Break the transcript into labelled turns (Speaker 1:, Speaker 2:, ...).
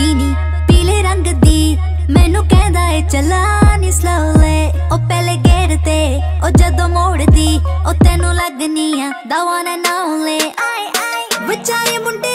Speaker 1: ਲੰਬੋਗੀਨੀ ਪੀਲੇ ਰੰਗ ਦੀ। ਮੈਨੂੰ ਕਹਿੰਦਾ ਏ, ਚਲਾ ਨੀ ਸਲੋਲੇ ਉਹ ਪਹਿਲੇ ਗੇੜ ਤੇ, ਉਹ ਜਦੋਂ ਮੋੜਦੀ, ਉਹ ਤੈਨੂੰ ਲੱਗਨੀ ਆ, ਦਵਾ ਨਾ ਲੈ। ਆਏ ਆਏ ਵਿਚਾਰੇ ਮੁੰਡੇ